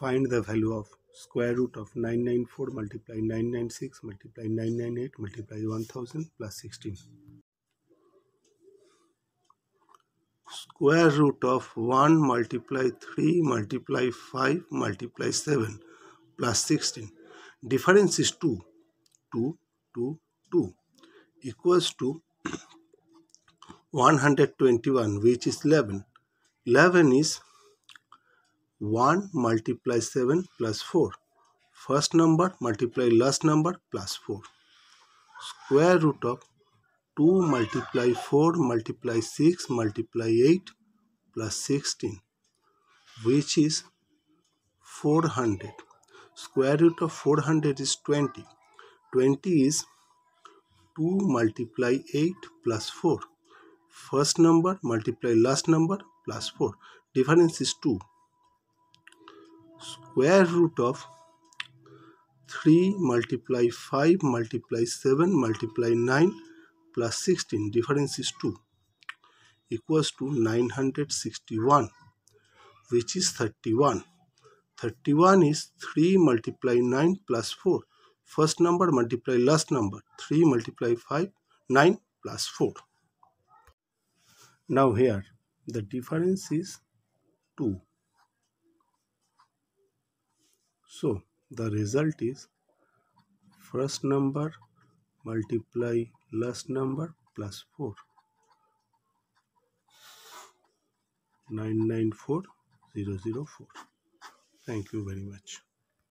find the value of square root of 994 multiply 996 multiply 998 multiply 1000 plus 16 square root of 1 multiply 3 multiply 5 multiply 7 plus 16 difference is 2 2 2 2 equals to 121 which is 11 11 is 1 multiply 7 plus 4 first number multiply last number plus 4 square root of 2 multiply 4 multiply 6 multiply 8 plus 16 which is 400 square root of 400 is 20 20 is 2 multiply 8 plus 4 first number multiply last number plus 4 difference is 2 square root of 3 multiply 5 multiply 7 multiply 9 plus 16 difference is 2 equals to 961 which is 31 31 is 3 multiply 9 plus 4 first number multiply last number. 3 multiply 5 9 plus 4 now here the difference is 2 so the result is first number multiply last number plus 4 994004 thank you very much